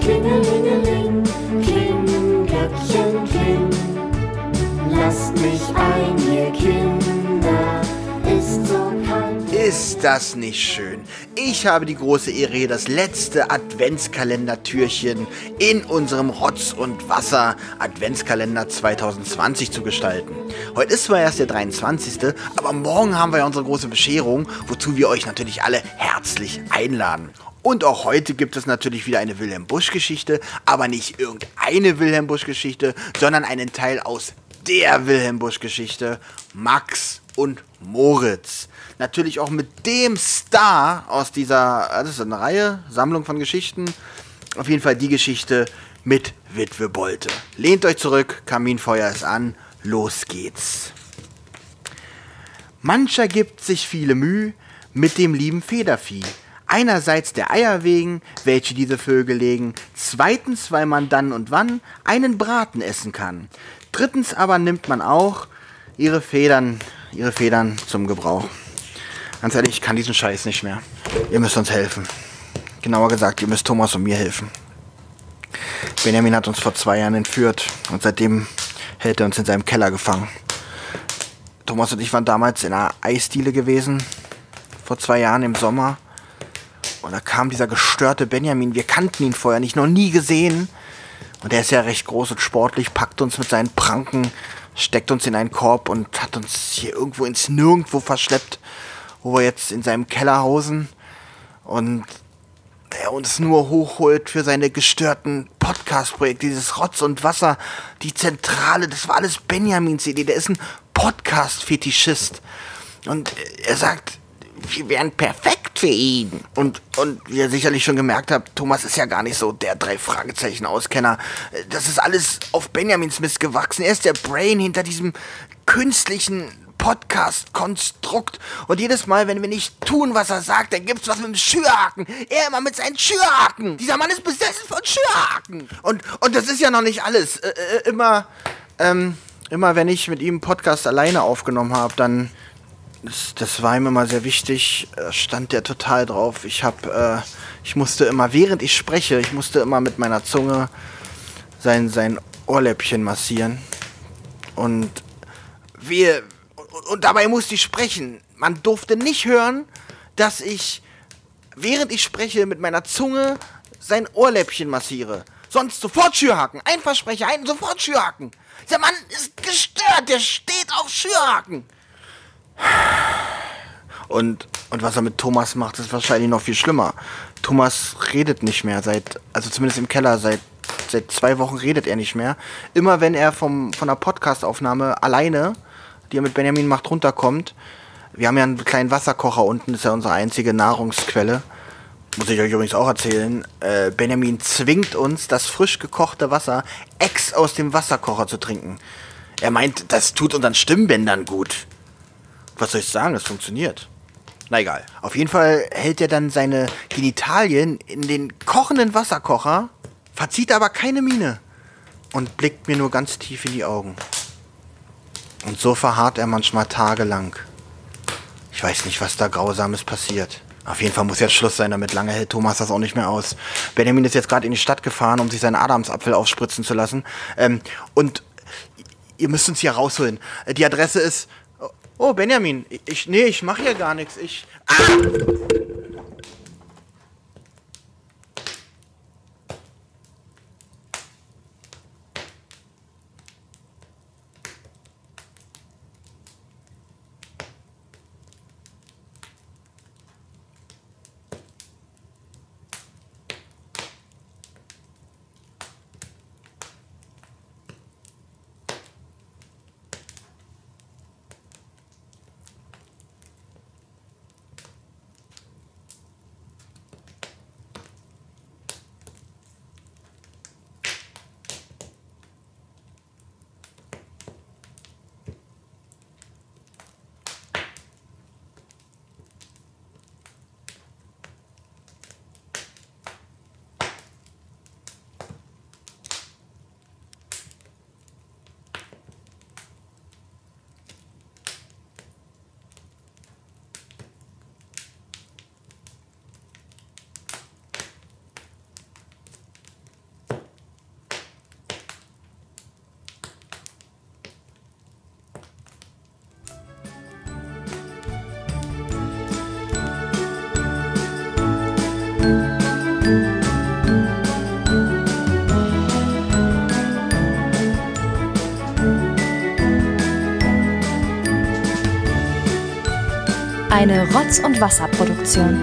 Klingelingeling, Kling, Glöckchen, Kling. Lasst mich ein, ihr Kind. Ist das nicht schön? Ich habe die große Ehre, hier das letzte Adventskalendertürchen in unserem Rotz und Wasser Adventskalender 2020 zu gestalten. Heute ist zwar erst der 23., aber morgen haben wir ja unsere große Bescherung, wozu wir euch natürlich alle herzlich einladen. Und auch heute gibt es natürlich wieder eine Wilhelm Busch Geschichte, aber nicht irgendeine Wilhelm Busch Geschichte, sondern einen Teil aus der Wilhelm Busch Geschichte, Max und Moritz. Natürlich auch mit dem Star aus dieser, das ist eine Reihe, Sammlung von Geschichten. Auf jeden Fall die Geschichte mit Witwe Bolte. Lehnt euch zurück, Kaminfeuer ist an, los geht's. Mancher gibt sich viele Mühe mit dem lieben Federvieh. Einerseits der Eier wegen, welche diese Vögel legen, zweitens, weil man dann und wann einen Braten essen kann. Drittens aber nimmt man auch ihre Federn, ihre Federn zum Gebrauch. Ganz ehrlich, ich kann diesen Scheiß nicht mehr. Ihr müsst uns helfen. Genauer gesagt, ihr müsst Thomas und mir helfen. Benjamin hat uns vor zwei Jahren entführt und seitdem hält er uns in seinem Keller gefangen. Thomas und ich waren damals in einer Eisdiele gewesen, vor zwei Jahren im Sommer. Und da kam dieser gestörte Benjamin. Wir kannten ihn vorher nicht, noch nie gesehen. Und er ist ja recht groß und sportlich, packt uns mit seinen Pranken, steckt uns in einen Korb und hat uns hier irgendwo ins Nirgendwo verschleppt, wo wir jetzt in seinem Keller hausen. Und er uns nur hochholt für seine gestörten Podcast-Projekte, dieses Rotz und Wasser, die Zentrale, das war alles Benjamins Idee. Der ist ein Podcast-Fetischist. Und er sagt, wir wären perfekt für ihn. Und, und wie ihr sicherlich schon gemerkt habt, Thomas ist ja gar nicht so der drei Fragezeichen Auskenner. Das ist alles auf Benjamins Mist gewachsen. Er ist der Brain hinter diesem künstlichen Podcast-Konstrukt. Und jedes Mal, wenn wir nicht tun, was er sagt, dann gibt's was mit dem Schürhaken. Er immer mit seinen Schürhaken. Dieser Mann ist besessen von Schürhaken. Und, und das ist ja noch nicht alles. Äh, immer, ähm, immer wenn ich mit ihm Podcast alleine aufgenommen habe, dann das, das, war ihm immer sehr wichtig, stand der total drauf. Ich habe, äh, ich musste immer, während ich spreche, ich musste immer mit meiner Zunge sein, sein Ohrläppchen massieren. Und wir, und, dabei musste ich sprechen. Man durfte nicht hören, dass ich, während ich spreche, mit meiner Zunge sein Ohrläppchen massiere. Sonst sofort Schürhaken. Ein Versprecher, ein sofort Schürhaken. Der Mann ist gestört, der steht auf Schürhaken. Und, und was er mit Thomas macht, ist wahrscheinlich noch viel schlimmer. Thomas redet nicht mehr seit, also zumindest im Keller, seit, seit zwei Wochen redet er nicht mehr. Immer wenn er vom, von der Podcastaufnahme alleine, die er mit Benjamin macht, runterkommt, wir haben ja einen kleinen Wasserkocher unten, ist ja unsere einzige Nahrungsquelle. Muss ich euch übrigens auch erzählen. Äh, Benjamin zwingt uns, das frisch gekochte Wasser ex aus dem Wasserkocher zu trinken. Er meint, das tut unseren Stimmbändern gut. Was soll ich sagen? Das funktioniert. Na egal. Auf jeden Fall hält er dann seine Genitalien in den kochenden Wasserkocher, verzieht aber keine Miene und blickt mir nur ganz tief in die Augen. Und so verharrt er manchmal tagelang. Ich weiß nicht, was da Grausames passiert. Auf jeden Fall muss jetzt Schluss sein damit. Lange hält Thomas das auch nicht mehr aus. Benjamin ist jetzt gerade in die Stadt gefahren, um sich seinen Adamsapfel aufspritzen zu lassen. Ähm, und ihr müsst uns hier rausholen. Die Adresse ist Oh, Benjamin, ich, nee, ich mache hier gar nichts. Ich. Ah! Eine Rotz- und Wasserproduktion.